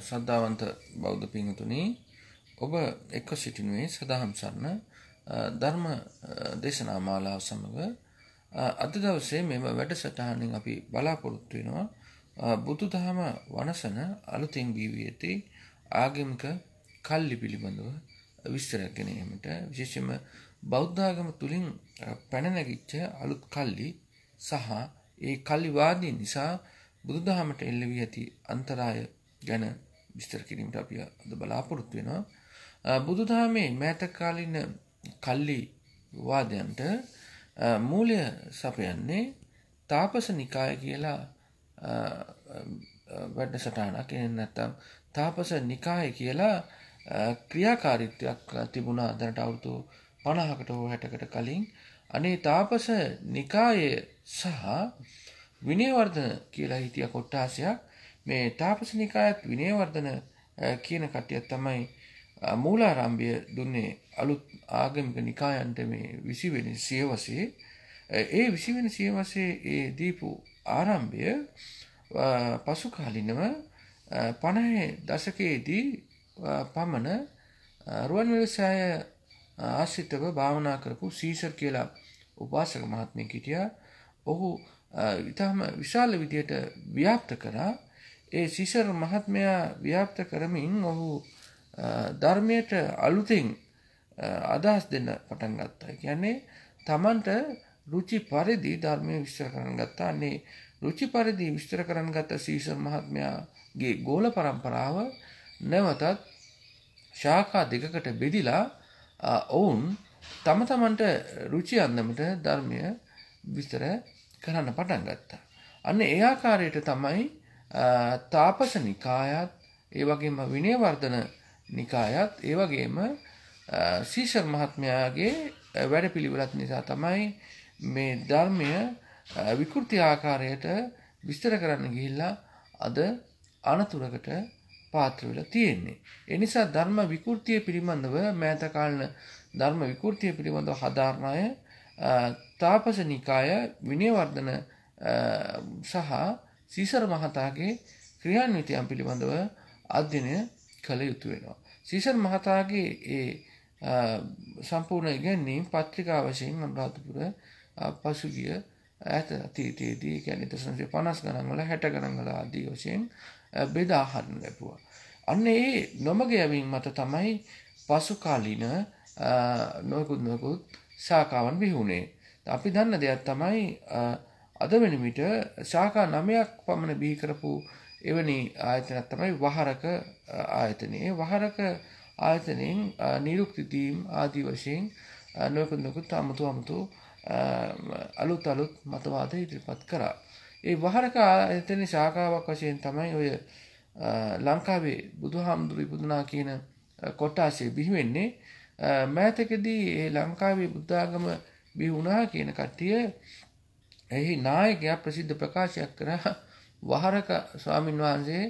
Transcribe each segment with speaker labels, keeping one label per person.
Speaker 1: සද්ධාවන්ත බෞද්ධ පිංහතුනී ඔබ එක්ව සිටිනුවේ සදහම් සරණ ධර්ම දේශනා මාලාව සමඟ අද දවසේ මෙම වැඩ සටහනින් අපි බලාපොරොත්තු වෙනවා බුදු දහම වනසන අලුතින් බීවී ඇති ආගමික කල්ලි පිළිබඳව විස්තරයක් ගැනීමට විශේෂම බෞද්ධාගම තුළින් පැනනැගිච්ච අලුත් කල්ලි සහ ඒ කල්ලිවාදී නිසා බුදුදහමට එල්ලවී ඇති අන්තරාය ගැන විස්තර කිරීමට අපි අද බලාපොරොත්තු වෙනවා. බුදුදහමේ මෑතකාලින කල්ලි වාදයන්ට මූලය සපයන්නේ තාපස නිකාය කියලා වැඩ සටහනක් එ නැත්තම් තාපස නිකාය කියලා ක්‍රියාකාරිත්වයක් තිබුණා දැනට අවුරුදු පණහකට හෝ හැටකට කලින්. අනේ තාපස නිකාය සහ විනයවර්ධන කියලා හිටිය කොට්ටාසයක්. මේ තාපසනිකායත් විනයවර්ධන කියන කටියත් තමයි මූලාරම්භය දුන්නේ අලුත් ආගමික නිකායන්ට මේ විසිවෙන සියවසේ. ඒ විසිවෙන සියවසේ ඒ දීපු ආරම්භය පසුකාලිනව පණහේ දශකයේදී පමණ රුවන් වලසාය ආශ්‍රිතව භාවනා කරපු සීසර් කියලා උපාසක මහත්මය හිටියා. ඔහු ඉතාම විශාල විදියට ව්‍යාප්ත කරා. ඒ සිසර මහත්මයා ව්‍යාප්ත කරමින් ඔහු ධර්මයට අලුතින් අදහස් දෙන්න පටන් ගත්තා. කියන්නේ තමන්ට රුචි පරිදි ධර්මය විස්තර කරන්න ගත්තා. අන්නේ රුචි පරිදි විස්තර කරන්න ගත්ත සීසර් මහත්මයාගේ ගෝල પરම්පරාව නැවතත් ශාඛා දෙකකට බෙදිලා ඔවුන් තම තමන්ට රුචි අන්දමට ධර්මය විස්තර කරන්න පටන් ගත්තා. අන්න ඒ ආකාරයට තමයි තාපස නිකායත් ඒ වගේම විනයවර්ධන නිකායත් ඒ වගේම සීෂර් මහත්මයාගේ වැඩ පිළිවෙලත් නිසා තමයි මේ ධර්මය විකෘති ආකාරයට විස්තර කරන්න ගිහිල්ලා අද අනතුරකට පාත්‍ර වෙලා තියෙන්නේ. ඒ නිසා ධර්ම විකෘතිය පිළිබඳව මෑත කාලන ධර්ම විකෘතිය පිළිබඳව හදාරණ අය තාපස නිකාය විනයවර්ධන සහ සීසර මහතාගේ ක්‍රියාන්විතයන් පිළිබඳව අධ්‍යනය කළ යුතු වෙනවා. සීසර් මහතාගේ ඒ සම්පූර්ණ ඉගැන්වීම් පත්‍රිකා වශයෙන් අනුරාධපුර පසුගිය ඇත අතීතයේදී කියන්නේ දශමශය පනස් ගණන් වල හැට ගණන් වල ආදී වශයෙන් බෙදා හරින ලැබුවා. අන්න ඒ නොමග යැවීම මත තමයි පසු කාලීන නොයෙකුත් නොයෙකුත් ශාකාවන් බිහුණේ. අපි දන්න දෙයක් තමයි අද වෙන විට ශාකා නමයක් පමණ බිහි කරපු එවැනි ආයතනයක් තමයි වහරක ආයතනයේ වහරක ආයතනයෙන් නිරුක්තිදීම් ආදී වශයෙන් නොයකුත් නොකුත් අමුතු අමුතු අලුත් අලුත් මතවාද ඉදිරිපත් කරා. ඒ වහරක ආයතන ශාකාවක් වශයෙන් තමයි ඔය ලංකාවේ බුදුහාමුදුරු ඉපදුනා කියන කොට්ටාසේ බිහිවෙන්නේ මෑතකදී ඒ ලංකාවේ බුද්ධාගම බිහුණා කියන කට්ටිය එහි නායකයා ප්‍රසිද්ධ ප්‍රකාශයක් කරා වහරක ස්වාමින් වහන්සේ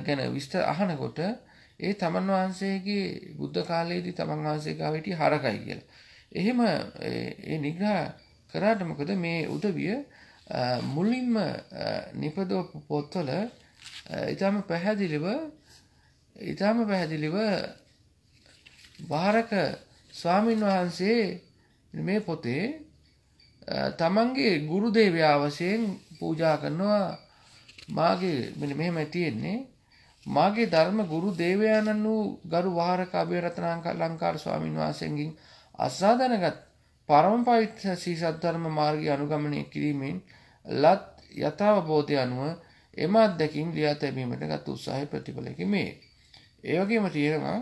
Speaker 1: ගැන විස්තර අහනකොට ඒ තමන් වහන්සේගේ බුද්ධ කාලයේදී තමන් වහන්සේ ගාව හිටිය හරකයි කියලා. එහෙම ඒ නිග්‍රහ කරාට මොකද මේ උදවිය මුලින්ම නිපදවපු පොත්වල ඊටම පැහැදිලිව ඊටම පැහැදිලිව වහරක ස්වාමින් වහන්සේ මේ පොතේ තමන්ගේ ගුරු දේවයා වශයෙන් පූජා කරනවා මාගේ මෙන්න මෙහෙම තියෙන්නේ මාගේ ධර්ම ගුරු දේවයාණන් වූ ගරු වහරක අභයරත්නාංක ලංකාර ස්වාමීන් වහන්සේගෙන් අසාධනගත් පරම පවිත්‍ර සී සද්ධර්ම මාර්ගය අනුගමනය කිරීමෙන් ලත් යථාවබෝධය අනුව එම අත්දැකීම් ලියා තැබීමට ගත් උත්සාහය ප්‍රතිඵලකි මේ. ඒ වගේම තියෙනවා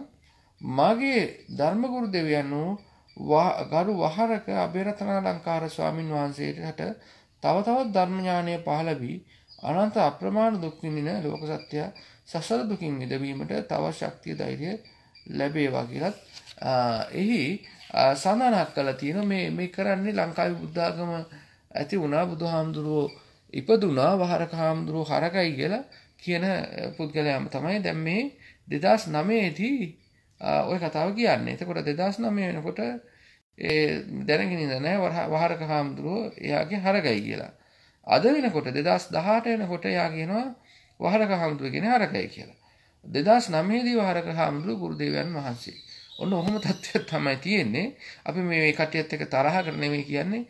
Speaker 1: මාගේ ධර්මගුරු දෙවියන් වූ ගරු වහරක අභිරතනාලංකාර ස්වාමින් වහන්සේට තව තවත් ධර්මඥානය පහළ වී අනන්ත අප්‍රමාණ දුක් විඳින ලෝක සත්‍යය සසර දුකින් මිදවීමට තව ශක්තිය ධෛර්යය ලැබේවා කියලත් එහි සඳහනක් කළ තියෙන මේ මේ කරන්නේ ලංකාවේ බුද්ධාගම ඇති වුණා බුදුහාමුදුරුවෝ ඉපදුනා වහරක හාමුදුරුවෝ හරකයි කියලා කියන පුද්ගලයාම තමයි. දැන් මේ 2009 දී ඔය කතාව කියන්නේ. එතකොට 2009 වෙනකොට ඒ දැනගෙන ඉඳ නැහැ වහරක හාමුදුරුවෝ එයාගේ හරගයි කියලා. අද වෙනකොට 2018 වෙනකොට එයා කියනවා වහරක හාමුදුරුවෝ කියන්නේ හරකයි කියලා. දෙදස් නමේදී වාරක හාමුදුරු ගුරුදේවයන් වහන්සේ. ඔන්න ඔහොම තත්ත්වයක් තමයි තියෙන්නේ අපි මේ කටියත් එක තරහ කරනෙමේ කියන්නේ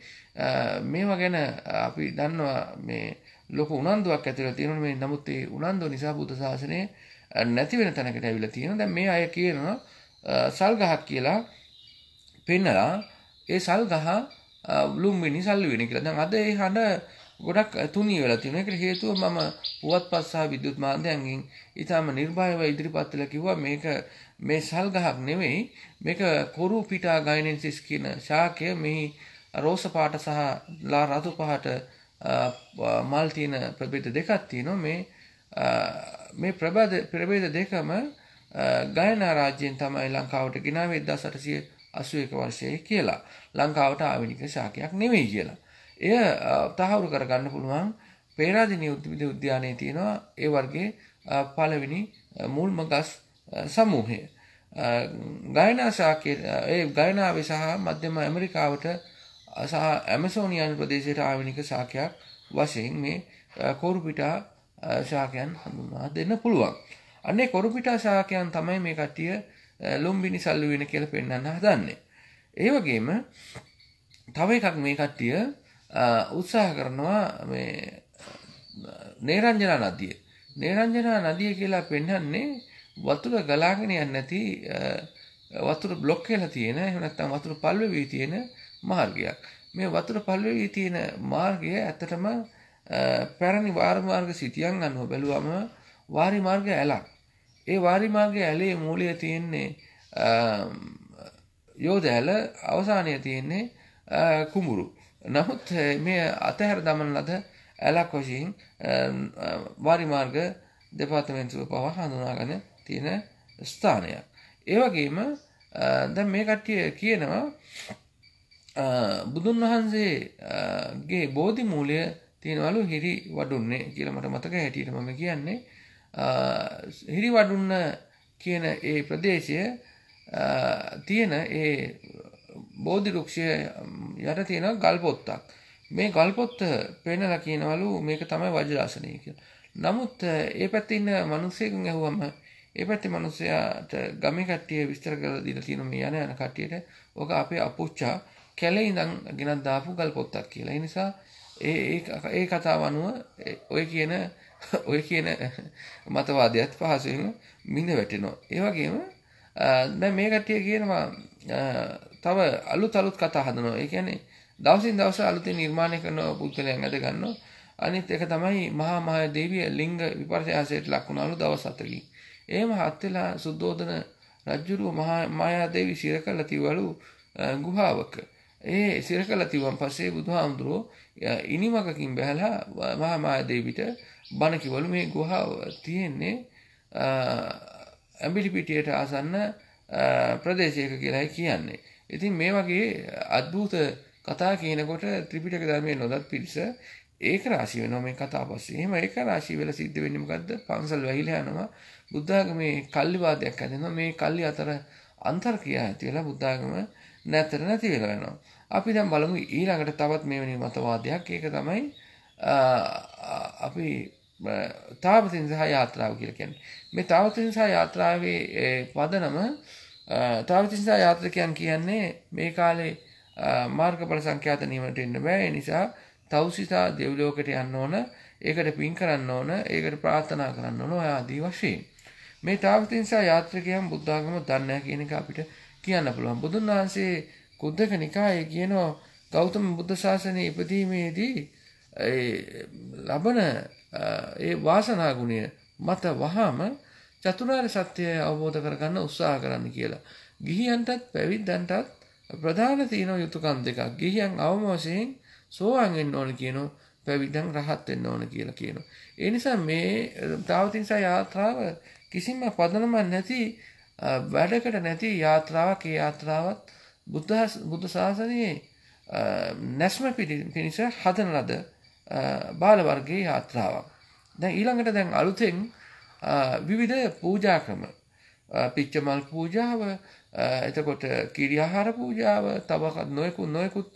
Speaker 1: මේවා ගැන අපි දන්නවා මේ ලොකු උනන්දුවක් ඇතිලා තියෙනවා මේ නමුත් ඒ උනන්දුව නිසා බුද්ධ ශාසනය නැති වෙන තැනකට ඇවිල්ලා තියෙනවා. දැන් මේ අය කියනවා සල් ගහක් කියලා පෙන්නලා ඒ සල් ගහ ලුම්බිනි සල්ලුවෙනි කියලා. දැන් අද ඒ හඬ ගොඩක් තුනී වෙලා තියෙනවා. ඒකට හේතුව මම පුවත්පත් සහ විද්‍යුත් මාධ්‍යයන්ගෙන් ඊටාම නිර්භයව ඉදිරිපත් කළා කිව්වා මේක මේ සල් ගහක් නෙවෙයි මේක කොරු පිටා ගයිනෙන්සිස් කියන ශාකය මෙහි රෝස පාට සහ ලා රතු පහට මල් තියෙන ප්‍රභේද දෙකක් තියෙනවා මේ මේ ප්‍රභේද ප්‍රභේද දෙකම ගයනා රාජ්‍යයෙන් තමයි ලංකාවට ගෙනාවේ 1881 වර්ෂයේ කියලා. ලංකාවට ආවෙනික ශාකයක් නෙවෙයි කියලා. එය තහවුරු කරගන්න පුළුවන් පේරාදෙණිය උද්ভিද උද්‍යානයේ තියෙනවා ඒ වර්ගයේ පළවෙනි මුල්ම ගස් සමූහය. ගයනා ශාකයේ ඒ ගයනාවේ සහ මධ්‍යම ඇමරිකාවට සහ ඇමසෝනියානු ප්‍රදේශයට ආවෙනික ශාකයක් වශයෙන් මේ කෝරුපිටා ශාකයන් හඳුන්වා දෙන්න පුළුවන්. අන්නේ කොරුපිටා ශාකයන් තමයි මේ කට්ටිය ලුම්බිනි සල්ලු වෙන කියලා පෙන්වන්න හදන්නේ. ඒ වගේම තව එකක් මේ කට්ටිය උත්සාහ කරනවා මේ නේරංජනා නදිය. නේරංජනා නදිය කියලා පෙන්වන්නේ වතුර ගලාගෙන යන්නේ නැති වතුර බ්ලොක් වෙලා තියෙන එහෙම නැත්නම් වතුර පල් වෙවි තියෙන මාර්ගයක්. මේ වතුර පල් වෙවි තියෙන මාර්ගය ඇත්තටම පැරණි වාරමාර්ග සිටියන් අනුව බැලුවම වාරි මාර්ග ඇලක්. ඒ වාරි මාර්ගයේ ඇලේ මූලය තියෙන්නේ යෝධ ඇල අවසානය තියෙන්නේ කුඹුරු. නමුත් මේ අතහැර දමන ලද ඇලක් වශයෙන් වාරි මාර්ග දෙපාර්තමේන්තුව පවා හඳුනාගෙන තියෙන ස්ථානයක්. ඒ වගේම දැන් මේ කට්ටිය කියනවා බුදුන් වහන්සේගේ බෝධි මූලය තියෙනවලු හිරි වඩුන්නේ කියලා මට මතක හැටියට මම කියන්නේ හිරි වඩුන්න කියන ඒ ප්‍රදේශය තියෙන ඒ බෝධි වෘක්ෂය යට තියෙන ගල්පොත්තක්. මේ ගල්පොත්ත පෙන්නලා කියනවලු මේක තමයි වජ්‍රාසනය කියලා. නමුත් ඒ පැත්තේ ඉන්න මිනිස්සෙකුන් ඇහුවම ඒ පැත්තේ මිනිස්සයාට ගමේ කට්ටිය විස්තර කරලා දීලා තියෙන මේ යන යන කට්ටියට ඕක අපේ අපුච්චා කැලේ ඉඳන් ගෙනත් දාපු ගල්පොත්තක් කියලා. ඒ නිසා ඒ ඒ කතාව අනුව ඔය කියන ඔය කියන මතවාදයත් පහසුවෙන් මිඳ වැටෙනවා. ඒ වගේම දැන් මේ කට්ටිය කියනවා තව අලුත් අලුත් කතා හදනවා. ඒ කියන්නේ දවසින් දවස අලුතින් නිර්මාණය කරන පුද්ගලයන් අද ගන්නවා. අනිත් එක තමයි මහා මහා දේවිය ලිංග විපර්යාසයට ලක් වුණාලු දවස් හතකින්. එහෙම හත් වෙලා සුද්ධෝදන රජුරුව මහා මායා දේවි සිර කළ තිවලු ගුහාවක. ඒ සිර කළ තිවන් පස්සේ බුදුහාමුදුරුවෝ ඉනිමකකින් බැහැලා මහා මායා දේවිට බණ කිවලු මේ ගුහාව තියෙන්නේ ඇඹිලිපිටියට ආසන්න ප්‍රදේශයක කියලායි කියන්නේ. ඉතින් මේ වගේ අද්භූත කතා කියනකොට ත්‍රිපිටක ධර්මයේ නොදත් පිරිස ඒක රාශි වෙනවා මේ කතා පස්සේ. එහෙම ඒක රාශි වෙලා සිද්ධ වෙන්නේ මොකද්ද? පන්සල් වැහිලා යනවා. බුද්ධාගමේ කල්ලිවාදයක් හැදෙනවා. මේ කල්ලි අතර අන්තර් ක්‍රියා ඇති වෙලා බුද්ධාගම නැතර නැති වෙලා යනවා. අපි දැන් බලමු ඊළඟට තවත් මෙවැනි මතවාදයක්. ඒක තමයි අපි තාවතින් සහ යාත්‍රාව කියලා කියන්නේ. මේ තාවතින් සහ යාත්‍රාවේ පදනම තාවතින් සහ යාත්‍රිකයන් කියන්නේ මේ කාලේ මාර්ගඵල සංඛ්‍යාත නියමට එන්න බෑ. ඒ නිසා තවුසිතා දෙව්ලෝකයට යන්න ඕන. ඒකට පින් කරන්න ඕන. ඒකට ප්‍රාර්ථනා කරන්න ඕන. ඔය ආදී වශයෙන්. මේ තාවතින් සහ යාත්‍රිකයන් බුද්ධ ආගම දන්නේ කියන එක අපිට කියන්න පුළුවන්. බුදුන් වහන්සේ කුද්දක නිකායේ කියනවා ගෞතම බුද්ධ ශාසනයේ ඉපදීමේදී ලබන ඒ වාසනා ගුණය මත වහාම චතුරාර්ය සත්‍යය අවබෝධ කරගන්න උත්සාහ කරන්න කියලා. ගිහියන්ටත් පැවිද්දන්ටත් ප්‍රධාන තියෙන යුතුයකම් දෙකක්. ගිහියන් අවම වශයෙන් සෝවාන් වෙන්න ඕන කියනවා. පැවිද්දන් රහත් වෙන්න ඕන කියලා කියනවා. ඒ නිසා මේ තාවතින්සා යාත්‍රාව කිසිම පදනමක් නැති වැඩකට නැති යාත්‍රාවක් ඒ යාත්‍රාවත් බුද්ධ බුද්ධ ශාසනයේ නැස්ම පිණිස හදන ලද බාල වර්ගයේ යාත්‍රාවක්. දැන් ඊළඟට දැන් අලුතෙන් විවිධ පූජා ක්‍රම පිච්චමල් පූජාව එතකොට කිරි ආහාර පූජාව තව නොයෙකුත් නොයෙකුත්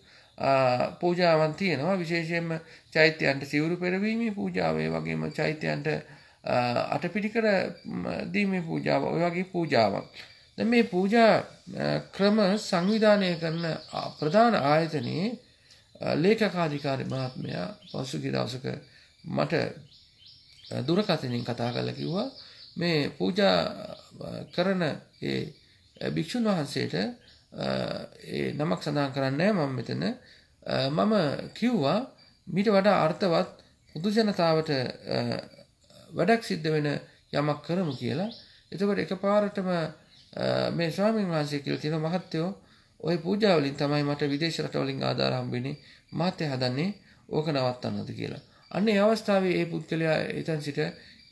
Speaker 1: පූජාවන් තියෙනවා විශේෂයෙන්ම චෛත්‍යයන්ට සිවුරු පෙරවීමේ පූජාව ඒ වගේම චෛත්‍යයන්ට අටපිටිකර දීමේ පූජාව ඔය වගේ පූජාවක්. දැන් මේ පූජා ක්‍රම සංවිධානය කරන ප්‍රධාන ආයතනයේ ලේකකාධිකාරී මහත්මයා පසුගිය දවසක මට දුරකථනයෙන් කතා කරලා කිව්වා මේ පූජා කරන ඒ භික්ෂුන් වහන්සේට ඒ නමක් සඳහන් කරන්නේ මම මෙතන මම කිව්වා මීට වඩා අර්ථවත් පුදු ජනතාවට වැඩක් සිද්ධ වෙන යමක් කරමු කියලා. එතකොට එකපාරටම මේ ස්වාමීන් වහන්සේ කියලා තියෙන මහත්තයෝ ওই පූජා වලින් තමයි මට විදේශ රටවලින් ආධාර හම්බෙන්නේ. මාත්‍ය හදන්නේ ඕක නවත්තන්නද කියලා. අන්න ඒ අවස්ථාවේ ඒ පුද්ගලයා එතන සිට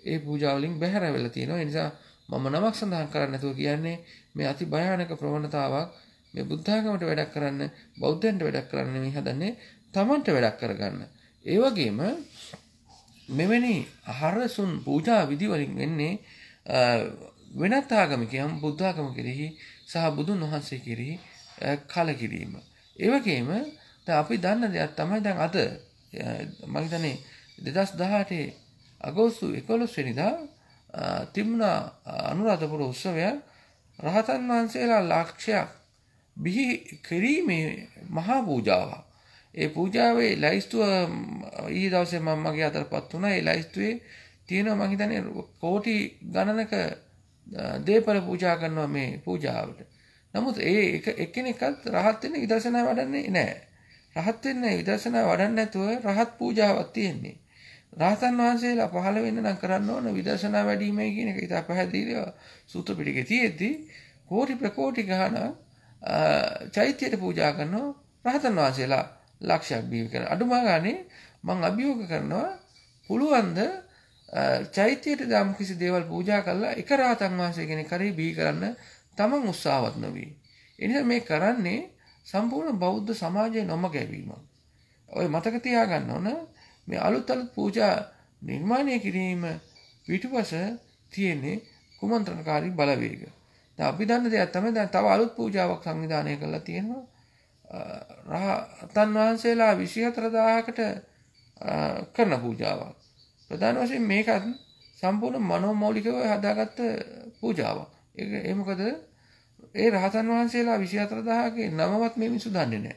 Speaker 1: ඒ පූජා වලින් බැහැර වෙලා තියෙනවා. ඒ නිසා මම නමක් සඳහන් කරන්න නැතුව කියන්නේ මේ අති භයානක ප්‍රවණතාවක් මේ බුද්ධාගමට වැඩක් කරන්න බෞද්ධයන්ට වැඩක් කරන්න නෙමෙයි හදන්නේ තමන්ට වැඩක් කරගන්න. ඒ වගේම මෙවැනි හරසුන් පූජා විධි වලින් වෙන්නේ වෙනත් ආගමිකයන් බුද්ධාගම කෙරෙහි සහ බුදුන් වහන්සේ කෙරෙහි කලකිරීම. ඒ වගේම දැන් අපි දන්න දෙයක් තමයි දැන් අද මම හිතන්නේ 2018 අගෝස්තු 11 වෙනිදා තිබුණා අනුරාධපුර උත්සවය රහතන් වහන්සේලා ලක්ෂයක් බිහි කිරීමේ මහා පූජාවක්. ඒ පූජාවේ ලයිස්තුව ඊ දවසේ මම මගේ අතටපත් වුණා. ඒ ලයිස්තුවේ තියෙනවා මම හිතන්නේ කෝටි ගණනක දේපල පූජා කරනවා මේ පූජාවට. නමුත් ඒ එක එක්කෙනෙක්වත් රහත් වෙන්න විදර්ශනා වඩන්නේ නැහැ. රහත් වෙන්න විදර්ශනා වඩන්නේ නැතුව රහත් පූජාවක් තියෙන්නේ. රහතන් වහන්සේලා පහළ වෙන්න නම් කරන්න ඕන විදර්ශනා වැඩිමයි කියන එක ඉතා පැහැදිලිව සූත්‍ර පිටකේ තියෙද්දි කෝටි ප්‍රකෝටි ගහන චෛත්‍යයට පූජා කරනවා රහතන් වහන්සේලා ලක්ෂයක් බිහි කරන අඩුම ගානේ මම අභියෝග කරනවා පුළුවන් ද චෛත්‍යයට දම් කිසි දේවල් පූජා කරලා එක රහතන් වහන්සේ කෙනෙක් හරි බිහි කරන්න තමන් උත්සාහවත් නොවේ. ඒ නිසා මේ කරන්නේ සම්පූර්ණ බෞද්ධ සමාජයේ නොමගැවීමක්. ඔය මතක තියාගන්න ඕන මේ අලුත් අලුත් පූජා නිර්මාණය කිරීම පිටුපස තියෙන්නේ කුමන්ත්‍රණකාරී බලවේග. දැන් අපි දන්න දෙයක් තමයි දැන් තව අලුත් පූජාවක් සංවිධානය කරලා තියෙනවා. රහතන් වහන්සේලා 24000කට කරන පූජාවක්. ප්‍රධාන වශයෙන් මේකත් සම්පූර්ණ මනෝමෞලිකව හදාගත්ත පූජාවක්. ඒක ඒ මොකද ඒ රහතන් වහන්සේලා 24000ගේ නමවත් මේ මිනිස්සු දන්නේ නැහැ.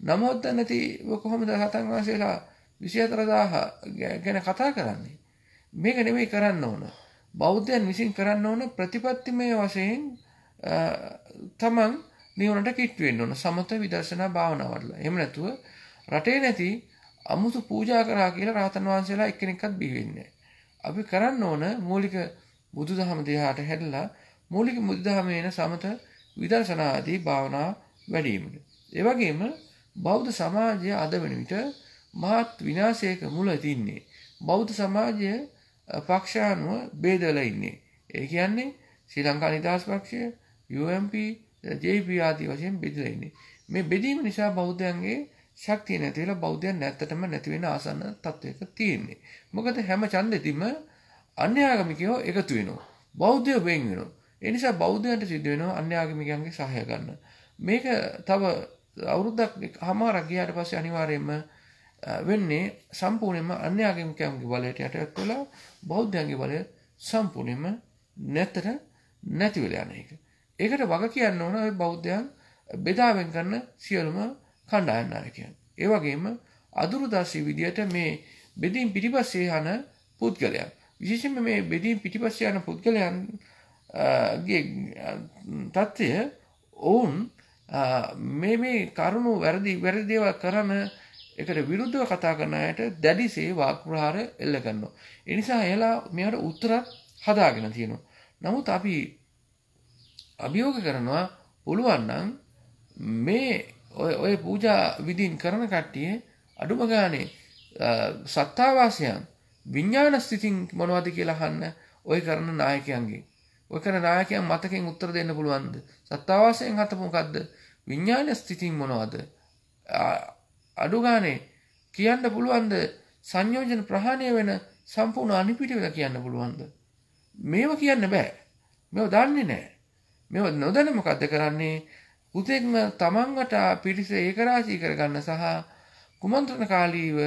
Speaker 1: නමවත් නැති කොහොමද රහතන් වහන්සේලා 24000 ගැන කතා කරන්නේ? මේක නෙමෙයි කරන්න ඕන. බෞද්ධයන් විසින් කරන්න ඕන ප්‍රතිපත්තිමය වශයෙන් තමන් නිවනට කිට්ටු වෙන්න ඕන. සමත විදර්ශනා භාවනා වඩලා. එහෙම නැතුව රටේ නැති අමුතු පූජා කරා කියලා රහතන් වහන්සේලා එක්කෙනෙක්වත් බිහි වෙන්නේ අපි කරන්න ඕන මූලික බුදුදහම දිහාට හැදලා මූලික බුදුදහම එන සමත විදර්ශනා ආදී භාවනා වැඩිවීමට. ඒ වගේම බෞද්ධ සමාජය අද වෙන විට මහත් විනාශයක මුල තින්නේ. බෞද්ධ සමාජය පක්ෂානුව බේදලා ඉන්නේ. ඒ කියන්නේ ශ්‍රී ලංකා නිදහස් පක්ෂය, UMP, JP ආදී වශයෙන් බෙදලා ඉන්නේ. මේ බෙදීම නිසා බෞද්ධයන්ගේ ශක්තිය නැති වෙලා බෞද්ධයන් නැත්තටම නැති වෙන ආසන්න තත්වයක තියෙන්නේ. මොකද හැම ඡන්දෙදිම අන්‍යාගමිකයෝ එකතු වෙනවා. බෞද්ධයෝ වෙන් වෙනවා. ඒ නිසා බෞද්ධයන්ට සිද්ධ වෙනවා අන්‍යාගමිකයන්ගේ සහාය ගන්න. මේක තව අවුරුද්දක් හමාරක් ගියාට පස්සේ අනිවාර්යයෙන්ම වෙන්නේ සම්පූර්ණයෙන්ම අන්‍යාගමිකයන්ගේ බලයට යටත් වෙලා බෞද්ධයන්ගේ බලය සම්පූර්ණයෙන්ම නැතර නැති වෙලා යන එක. ඒකට වග කියන්න ඕන ඔය බෞද්ධයන් බෙදාවෙන් කරන සියලුම කණ්ඩායම් නායකයන්. ඒ වගේම අදුරුදාසී විදියට මේ බෙදීම් පිටිපස්සේ යන පුද්ගලයන්. විශේෂයෙන්ම මේ බෙදීම් පිටිපස්සේ යන පුද්ගලයන්ගේ තත්ත්වය ඔවුන් මේ මේ කරුණු වැරදි වැරදි දේවල් කරන එකට විරුද්ධව කතා කරන අයට දැඩිසේ වාක්ප්‍රහාර එල්ල කරනවා. ඒ නිසා එයාලා මෙයාට උත්තරත් හදාගෙන තියෙනවා. නමුත් අපි අභියෝග කරනවා පුළුවන් නම් මේ ඔය ඔය පූජා විධීන් කරන කට්ටිය අඩුම ගානේ සත්තාවාසයන් විඥාන ස්ථිතින් මොනවද කියලා අහන්න ඔය කරන නායකයන්ගේ. ඔය කරන නායකයන් මතකෙන් උත්තර දෙන්න පුළුවන්ද? සත්තාවාසයෙන් හත මොකද්ද? විඥාන ස්ථිතින් මොනවද? අඩු ගානේ කියන්න පුළුවන්ද? සංයෝජන ප්‍රහාණය වෙන සම්පූර්ණ අනිපිටවල කියන්න පුළුවන්ද? මේව කියන්න බෑ. මේව දන්නේ නැහැ මේව නොදැන මොකද්ද කරන්නේ උතෙක්ම තමන්වට පිරිස ඒකරාශී කරගන්න සහ කුමන්ත්‍රණ කාලීව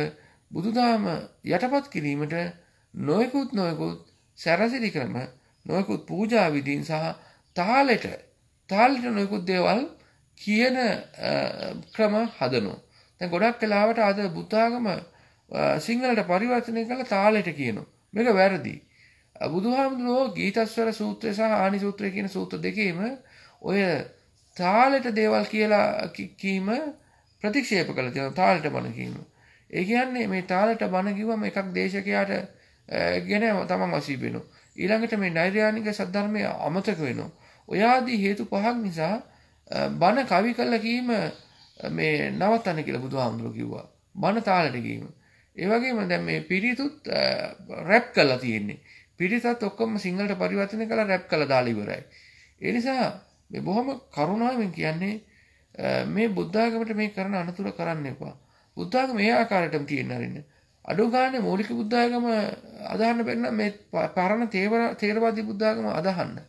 Speaker 1: බුදුදාම යටපත් කිරීමට නොයකුත් නොයකුත් සැරසිලි ක්‍රම නොයෙකුත් පූජා විධීන් සහ තාලෙට තාලෙට නොයෙකුත් දේවල් කියන ක්‍රම හදනවා. දැන් ගොඩක් වෙලාවට අද බුද්ධාගම සිංහලට පරිවර්තනය කළ තාලෙට කියනවා. මේක වැරදි. බුදුහාමුදුරුවෝ ගීතස්වර සූත්‍රය සහ ආනි සූත්‍රය කියන සූත්‍ර දෙකේම ඔය තාලෙට දේවල් කියලා කීම ප්‍රතික්ෂේප කළ තියෙනවා තාලෙට බණ කීම. ඒ කියන්නේ මේ තාලෙට බණ කිව්වම එකක් දේශකයාට ගෙන තමන් වසී වෙනවා. ඊළඟට මේ නෛර්යානික සද්ධර්මය අමතක වෙනවා. ඔය ආදී හේතු පහක් නිසා බණ කවි කළා කීම මේ නවත්තන්න කියලා බුදුහාමුදුරුවෝ කිව්වා. බණ තාලෙට කීම. ඒ වගේම දැන් මේ පිරිතුත් රැප් කරලා තියෙන්නේ. පිරිසත් ඔක්කොම සිංහලට පරිවර්තනය කරලා රැප් කරලා දාලා ඉවරයි. ඒ නිසා මේ බොහොම කරුණාවෙන් කියන්නේ මේ බුද්ධාගමට මේ කරන අනතුර කරන්න එපා. බුද්ධාගම ඒ ආකාරයටම තියෙන්න අරින්න. අඩු ගානේ මූලික බුද්ධාගම අදහන්න බැරි නම් මේ පරණ තේරවාදී බුද්ධාගම අදහන්න.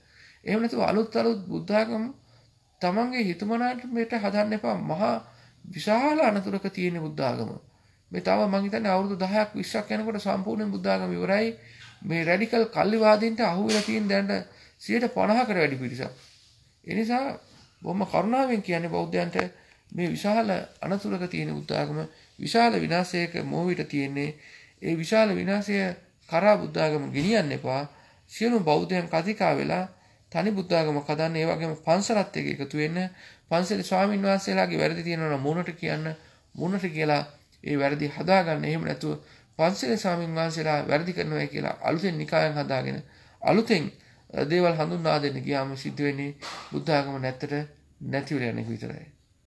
Speaker 1: එහෙම නැතුව අලුත් අලුත් බුද්ධාගම තමන්ගේ හිතමනාට මේට හදන්න එපා. මහා විශාල අනතුරක තියෙන බුද්ධාගම. මේ තව මං හිතන්නේ අවුරුදු 10ක් 20ක් යනකොට සම්පූර්ණ බුද්ධාගම ඉවරයි. මේ රැඩිකල් කල්ලිවාදීන්ට අහු වෙලා තියෙන දැනට 150කට වැඩි පිරිසක්. ඒ නිසා බොහොම කරුණාවෙන් කියන්නේ බෞද්ධයන්ට මේ විශාල අනතුරක තියෙන බුද්ධාගම විශාල විනාශයක මොහොවිට තියෙන්නේ. ඒ විශාල විනාශය කරා බුද්ධාගම ගෙනියන්න එපා. සියලු බෞද්ධයන් කතිකා වෙලා තනි බුද්ධාගමක් හදන්න ඒ වගේම පන්සලත් එක්ක එකතු වෙන්න. පන්සලේ ස්වාමින් වහන්සේලාගේ වැරදි තියෙනවා නම් මුණට කියන්න? මුණට කියලා ඒ වැරදි හදාගන්න. එහෙම නැතුව පන්සලේ ස්වාමින් වහන්සේලා වැරදි කරනවා කියලා අලුතෙන් නිකායන් හදාගෙන අලුතෙන් දේවල් හඳුන්වා දෙන්න ගියාම සිද්ධ වෙන්නේ බුද්ධ ආගම නැත්තට නැති වෙලා යන එක විතරයි.